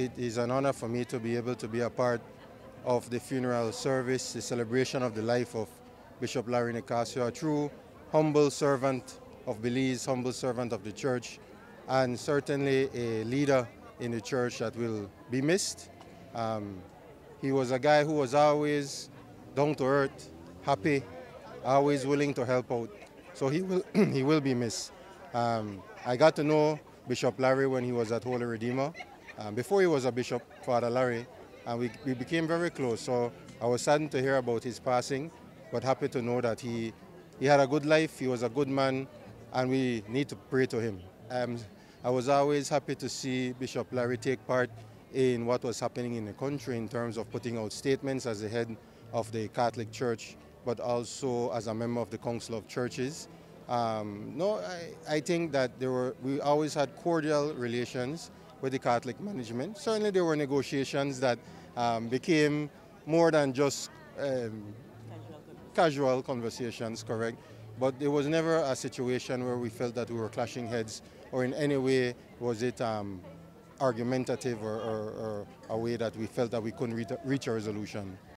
it is an honor for me to be able to be a part of the funeral service, the celebration of the life of Bishop Larry Nicasio, a true humble servant of Belize, humble servant of the church, and certainly a leader in the church that will be missed. Um, he was a guy who was always down to earth, happy, always willing to help out. So he will, he will be missed. Um, I got to know Bishop Larry when he was at Holy Redeemer. Um, before he was a bishop, Father Larry, and we, we became very close. So I was saddened to hear about his passing, but happy to know that he, he had a good life, he was a good man, and we need to pray to him. Um, I was always happy to see Bishop Larry take part in what was happening in the country in terms of putting out statements as the head of the Catholic Church, but also as a member of the Council of Churches. Um, no, I, I think that there were, we always had cordial relations with the Catholic management. Certainly there were negotiations that um, became more than just um, casual conversations, correct? But there was never a situation where we felt that we were clashing heads or in any way was it um, argumentative or, or, or, a way that we felt that we couldn't reach a resolution.